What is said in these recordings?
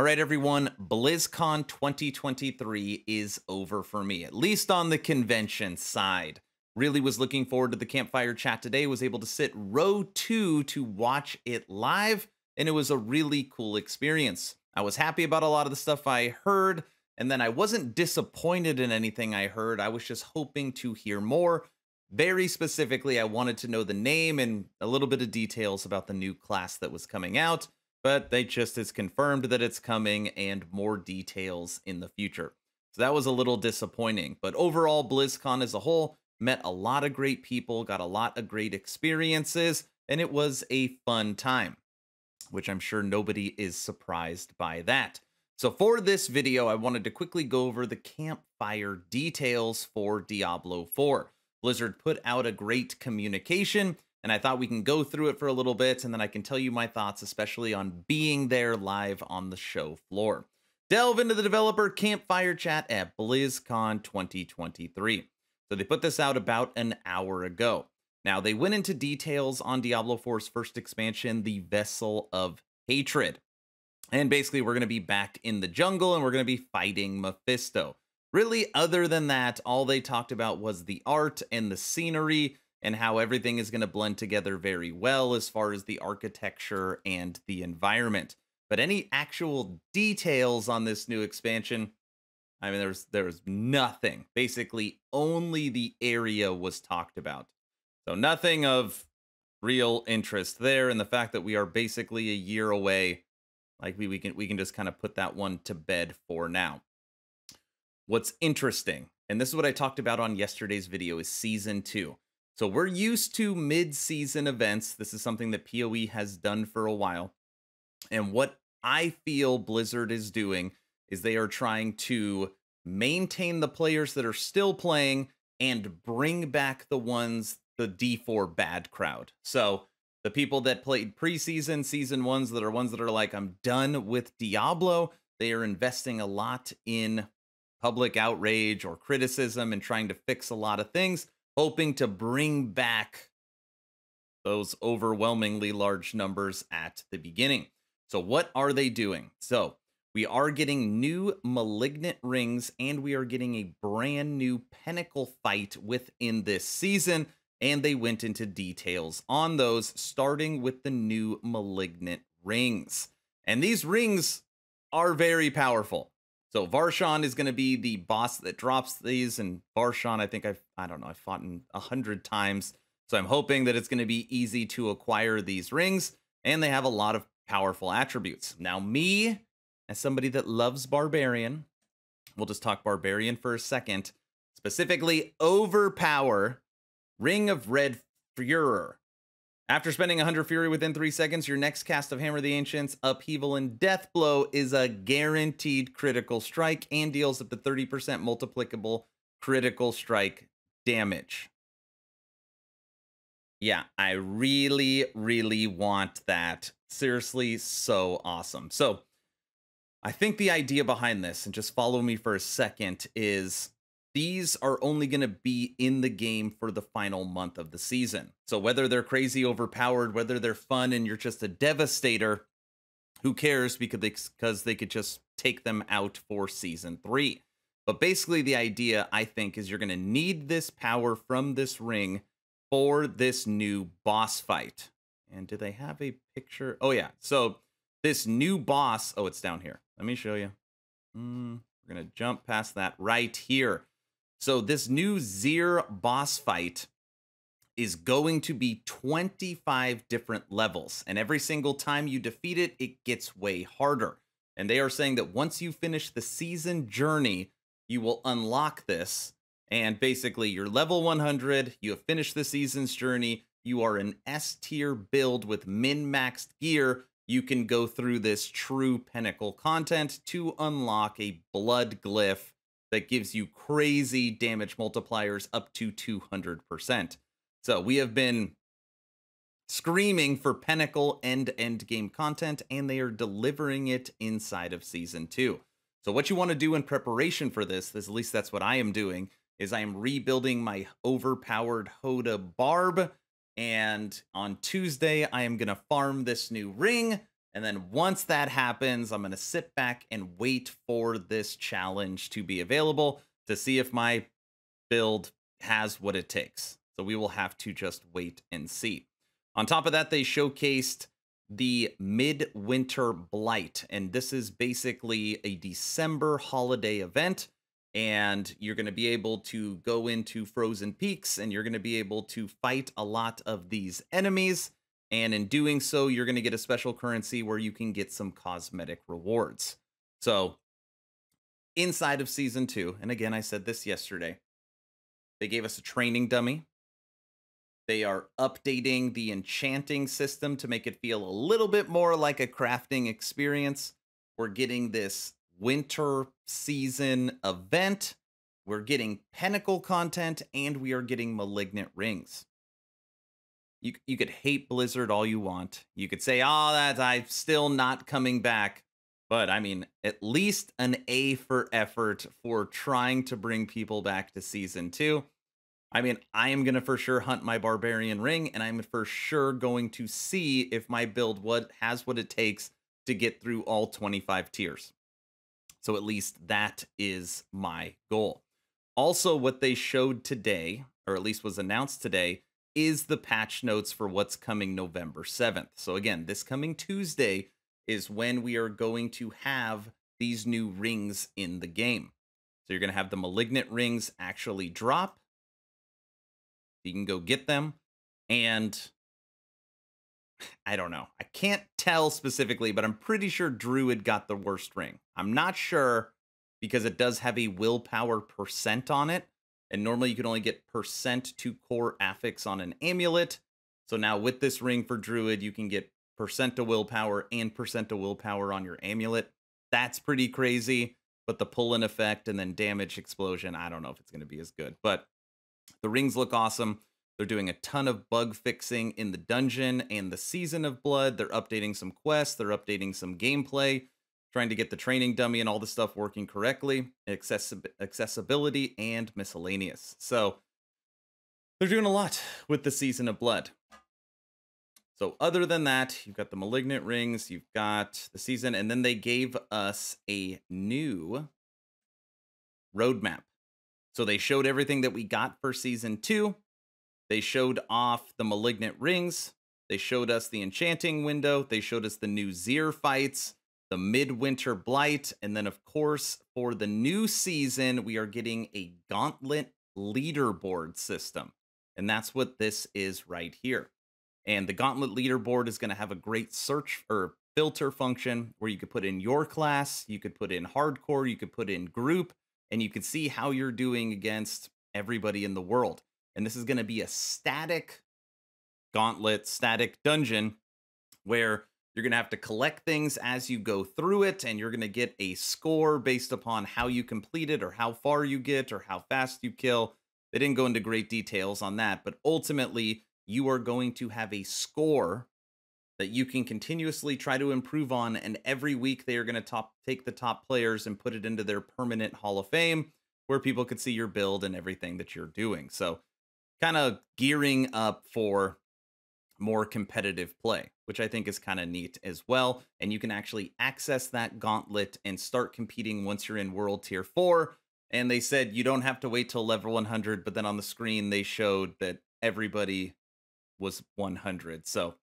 All right, everyone, BlizzCon 2023 is over for me, at least on the convention side. Really was looking forward to the campfire chat today, was able to sit row two to watch it live, and it was a really cool experience. I was happy about a lot of the stuff I heard, and then I wasn't disappointed in anything I heard. I was just hoping to hear more. Very specifically, I wanted to know the name and a little bit of details about the new class that was coming out but they just has confirmed that it's coming and more details in the future. So that was a little disappointing. But overall, BlizzCon as a whole met a lot of great people, got a lot of great experiences, and it was a fun time, which I'm sure nobody is surprised by that. So for this video, I wanted to quickly go over the campfire details for Diablo 4. Blizzard put out a great communication and I thought we can go through it for a little bit and then I can tell you my thoughts, especially on being there live on the show floor. Delve into the developer campfire chat at BlizzCon 2023. So they put this out about an hour ago. Now, they went into details on Diablo 4's first expansion, the Vessel of Hatred. And basically, we're going to be back in the jungle and we're going to be fighting Mephisto. Really, other than that, all they talked about was the art and the scenery and how everything is going to blend together very well as far as the architecture and the environment. But any actual details on this new expansion, I mean, there's there's nothing. Basically, only the area was talked about. So nothing of real interest there. And the fact that we are basically a year away, like we, we can we can just kind of put that one to bed for now. What's interesting, and this is what I talked about on yesterday's video, is season two. So we're used to mid-season events. This is something that PoE has done for a while. And what I feel Blizzard is doing is they are trying to maintain the players that are still playing and bring back the ones the D4 bad crowd. So the people that played preseason, season ones that are ones that are like, I'm done with Diablo, they are investing a lot in public outrage or criticism and trying to fix a lot of things hoping to bring back those overwhelmingly large numbers at the beginning. So, what are they doing? So, we are getting new malignant rings and we are getting a brand new pinnacle fight within this season. And they went into details on those, starting with the new malignant rings. And these rings are very powerful. So Varshan is going to be the boss that drops these, and Varshan, I think I've I don't know, I've fought in a hundred times. So I'm hoping that it's going to be easy to acquire these rings, and they have a lot of powerful attributes. Now, me, as somebody that loves Barbarian, we'll just talk Barbarian for a second. Specifically, overpower Ring of Red Furor. After spending 100 Fury within 3 seconds, your next cast of Hammer the Ancients, Upheaval, and Death Blow is a guaranteed critical strike and deals up to 30% multiplicable critical strike damage. Yeah, I really, really want that. Seriously, so awesome. So, I think the idea behind this, and just follow me for a second, is these are only going to be in the game for the final month of the season. So whether they're crazy overpowered, whether they're fun and you're just a devastator, who cares because they, because they could just take them out for season 3. But basically the idea I think is you're going to need this power from this ring for this new boss fight. And do they have a picture? Oh yeah. So this new boss, oh it's down here. Let me show you. Mm, we're going to jump past that right here. So this new Zir boss fight is going to be 25 different levels. And every single time you defeat it, it gets way harder. And they are saying that once you finish the season journey, you will unlock this. And basically, you're level 100, you have finished the season's journey, you are an S tier build with min maxed gear. You can go through this true pinnacle content to unlock a blood glyph that gives you crazy damage multipliers up to 200%. So we have been screaming for Pinnacle end-to-end game content, and they are delivering it inside of Season 2. So what you want to do in preparation for this, at least that's what I am doing, is I am rebuilding my overpowered HOTA Barb, and on Tuesday I am going to farm this new ring, And then once that happens, I'm going to sit back and wait for this challenge to be available to see if my build has what it takes. So we will have to just wait and see. On top of that, they showcased the Midwinter Blight. And this is basically a December holiday event. And you're going to be able to go into Frozen Peaks and you're going to be able to fight a lot of these enemies. And in doing so, you're going to get a special currency where you can get some cosmetic rewards. So, inside of season two, and again, I said this yesterday, they gave us a training dummy they are updating the enchanting system to make it feel a little bit more like a crafting experience. We're getting this winter season event. We're getting pinnacle content and we are getting malignant rings. You, you could hate Blizzard all you want. You could say, ah, oh, that I'm still not coming back. But I mean, at least an A for effort for trying to bring people back to season two. I mean, I am going to for sure hunt my barbarian ring, and I'm for sure going to see if my build what has what it takes to get through all 25 tiers. So at least that is my goal. Also, what they showed today, or at least was announced today, is the patch notes for what's coming November 7th. So again, this coming Tuesday is when we are going to have these new rings in the game. So you're going to have the malignant rings actually drop you can go get them. And I don't know. I can't tell specifically, but I'm pretty sure Druid got the worst ring. I'm not sure because it does have a willpower percent on it. And normally you can only get percent to core affix on an amulet. So now with this ring for Druid, you can get percent to willpower and percent to willpower on your amulet. That's pretty crazy. But the pull-in effect and then damage explosion, I don't know if it's going to be as good. But the rings look awesome. They're doing a ton of bug fixing in the dungeon and the Season of Blood. They're updating some quests, they're updating some gameplay, trying to get the training dummy and all the stuff working correctly, accessib- accessibility, and miscellaneous. So they're doing a lot with the Season of Blood. So other than that, you've got the Malignant Rings, you've got the season, and then they gave us a new roadmap so they showed everything that we got for season two. They showed off the malignant rings. They showed us the enchanting window. They showed us the new Zir fights, the midwinter blight, and then of course for the new season we are getting a gauntlet leaderboard system. And that's what this is right here. And the gauntlet leaderboard is going to have a great search or filter function where you could put in your class, you could put in hardcore, you could put in group, and you can see how you're doing against everybody in the world. And this is going to be a static gauntlet, static dungeon where you're going to have to collect things as you go through it, and you're going to get a score based upon how you complete it, or how far you get, or how fast you kill. They didn't go into great details on that, but ultimately, you are going to have a score that you can continuously try to improve on. And every week they are going to top take the top players and put it into their permanent Hall of Fame where people could see your build and everything that you're doing. So kind of gearing up for more competitive play, which I think is kind of neat as well. And you can actually access that gauntlet and start competing once you're in World Tier 4. And they said you don't have to wait till level 100, but then on the screen they showed that everybody was 100. So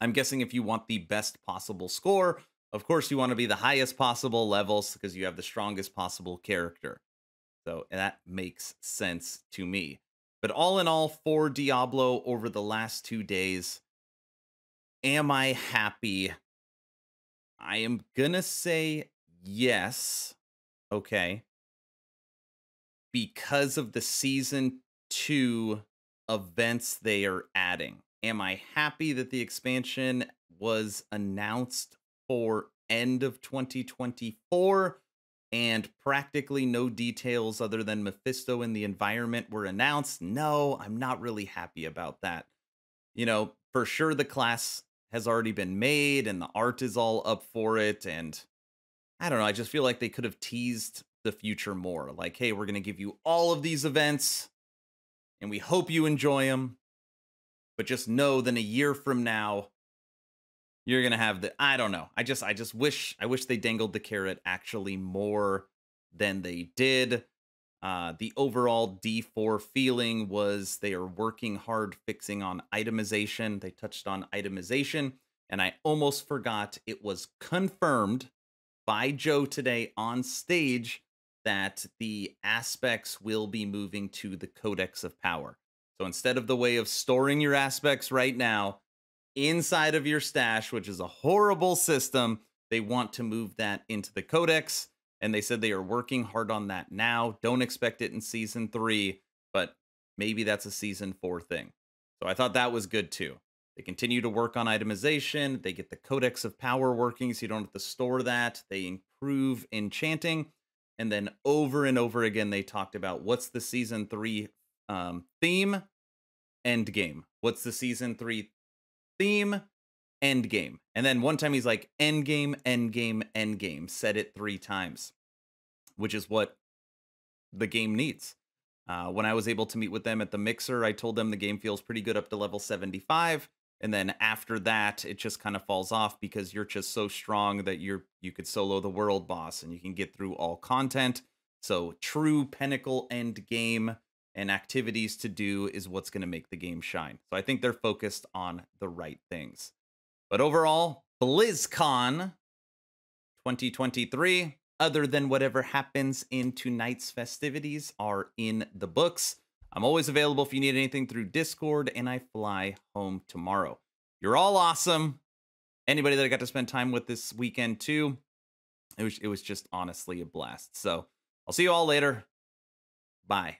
I'm guessing if you want the best possible score, of course you want to be the highest possible levels because you have the strongest possible character. So that makes sense to me. But all in all, for Diablo over the last two days, am I happy? I am gonna say yes. Okay. Because of the season two events they are adding. Am I happy that the expansion was announced for end of 2024 and practically no details other than Mephisto and the environment were announced? No, I'm not really happy about that. You know, for sure the class has already been made and the art is all up for it and I don't know, I just feel like they could have teased the future more. Like, hey, we're going to give you all of these events and we hope you enjoy them but just know that a year from now, you're gonna have the I don't know. I just I just wish I wish they dangled the carrot actually more than they did. Uh, the overall D4 feeling was they are working hard fixing on itemization. They touched on itemization, and I almost forgot it was confirmed by Joe today on stage that the aspects will be moving to the Codex of Power. So instead of the way of storing your aspects right now inside of your stash, which is a horrible system, they want to move that into the Codex and they said they are working hard on that now. Don't expect it in season three, but maybe that's a season four thing. So I thought that was good too. They continue to work on itemization. They get the Codex of Power working so you don't have to store that. They improve enchanting. And then over and over again, they talked about what's the season three um, theme? End game. What's the season three theme? End game. And then one time he's like, end game, end game, end game. Said it three times, which is what the game needs. Uh, when I was able to meet with them at the mixer, I told them the game feels pretty good up to level 75. And then after that, it just kind of falls off because you're just so strong that you're you could solo the world boss and you can get through all content. So true pinnacle end game and activities to do is what's going to make the game shine. So I think they're focused on the right things. But overall, BlizzCon 2023, other than whatever happens in tonight's festivities, are in the books. I'm always available if you need anything through Discord, and I fly home tomorrow. You're all awesome. Anybody that I got to spend time with this weekend too, it was it was just honestly a blast. So I'll see you all later. Bye.